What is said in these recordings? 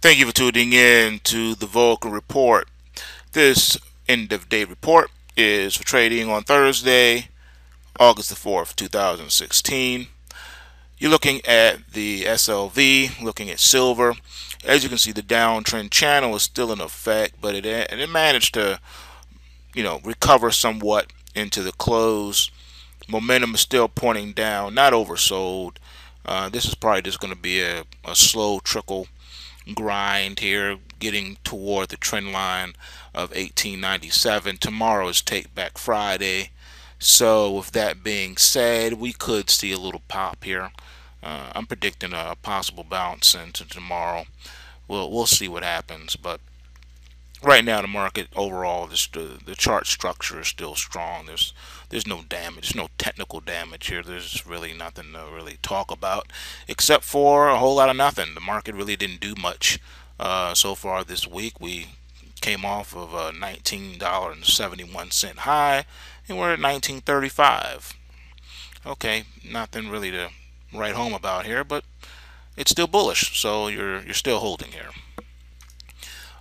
Thank you for tuning in to the Vulcan Report. This end of day report is for trading on Thursday, August the 4th, 2016. You're looking at the SLV, looking at silver. As you can see, the downtrend channel is still in effect, but it, it managed to, you know, recover somewhat into the close. Momentum is still pointing down, not oversold. Uh, this is probably just going to be a, a slow trickle grind here, getting toward the trend line of 1897. Tomorrow is Take Back Friday. So, with that being said, we could see a little pop here. Uh, I'm predicting a possible bounce into tomorrow. We'll we'll see what happens, but right now the market overall, the the chart structure is still strong. There's there's no damage, there's no technical damage here. There's really nothing to really talk about, except for a whole lot of nothing. The market really didn't do much uh, so far this week. We came off of a $19.71 high, and we're at 19.35. Okay, nothing really to write home about here, but it's still bullish, so you're you're still holding here.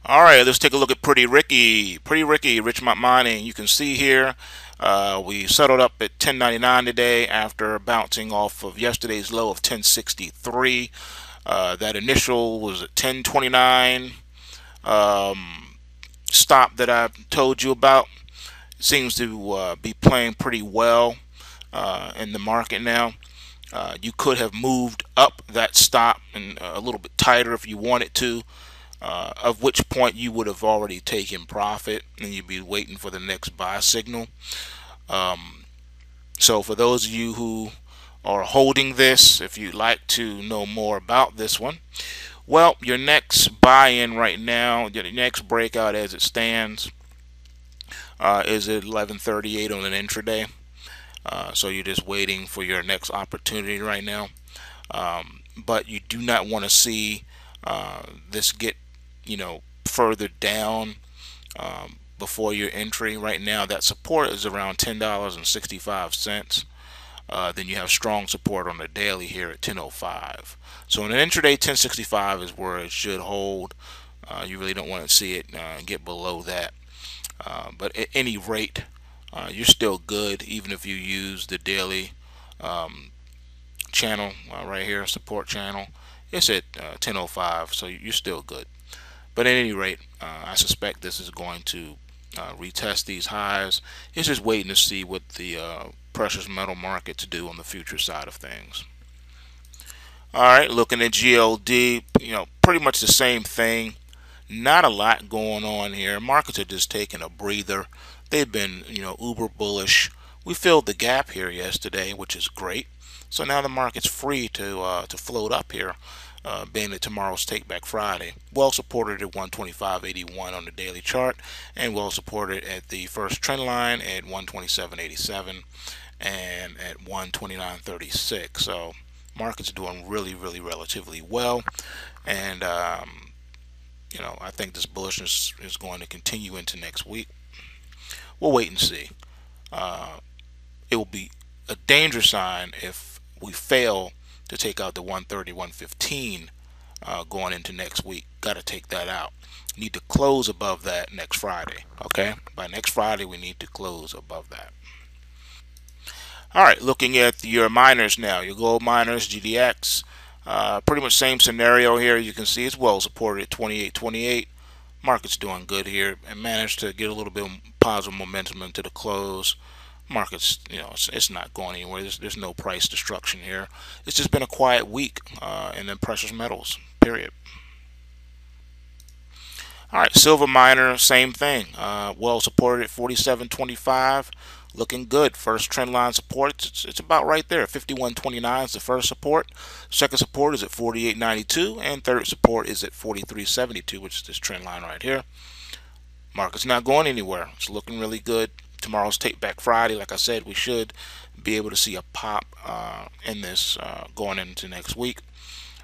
All right, let's take a look at Pretty Ricky. Pretty Ricky, Richmont Mining. You can see here uh, we settled up at 10.99 today after bouncing off of yesterday's low of 10.63. Uh, that initial was at 10.29 um, stop that I told you about. Seems to uh, be playing pretty well uh, in the market now. Uh, you could have moved up that stop and a little bit tighter if you wanted to uh, of which point you would have already taken profit and you'd be waiting for the next buy signal. Um, so for those of you who are holding this, if you'd like to know more about this one, well, your next buy-in right now, your next breakout as it stands, uh, is at 11:38 on an intraday. Uh, so you're just waiting for your next opportunity right now. Um, but you do not want to see uh, this get you know further down um, before your entry. Right now that support is around ten dollars and sixty five cents. Uh, then you have strong support on the daily here at 1005 so in an intraday 1065 is where it should hold. Uh, you really don't want to see it uh, get below that. Uh, but at any rate uh, you're still good even if you use the daily um, channel uh, right here support channel. It's at 1005 so you're still good but at any rate, uh, I suspect this is going to uh, retest these highs. It's just waiting to see what the uh, precious metal market to do on the future side of things. All right, looking at GLD, you know, pretty much the same thing. Not a lot going on here. Markets are just taking a breather. They've been, you know, uber bullish. We filled the gap here yesterday, which is great. So now the market's free to uh, to float up here uh, being that tomorrow's Take Back Friday. Well supported at 125.81 on the daily chart, and well supported at the first trend line at 127.87 and at 129.36. So markets are doing really, really relatively well, and um, you know I think this bullishness is going to continue into next week. We'll wait and see. Uh, it will be a danger sign if we fail to take out the 130, 115 uh, going into next week. Got to take that out. Need to close above that next Friday. Okay, by next Friday we need to close above that. All right, looking at your miners now, your gold miners, GDX. Uh, pretty much same scenario here. You can see it's well supported at 28.28. Market's doing good here and managed to get a little bit of positive momentum into the close markets, you know, it's, it's not going anywhere. There's, there's no price destruction here. It's just been a quiet week uh, in the precious metals, period. All right, silver miner, same thing. Uh, well supported at 47.25, looking good. First trend line support, it's, it's about right there. 51.29 is the first support. Second support is at 48.92, and third support is at 43.72, which is this trend line right here. Market's not going anywhere. It's looking really good tomorrow's Take Back Friday. Like I said, we should be able to see a pop uh, in this uh, going into next week.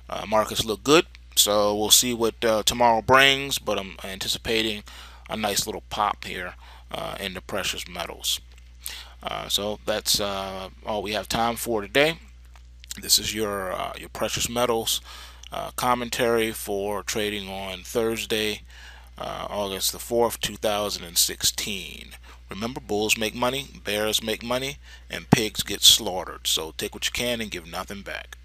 Uh, markets look good, so we'll see what uh, tomorrow brings, but I'm anticipating a nice little pop here uh, in the precious metals. Uh, so that's all we have time for today. This is your your precious metals commentary for trading on Thursday, uh, August the 4th, 2016. Remember, bulls make money, bears make money, and pigs get slaughtered. So take what you can and give nothing back.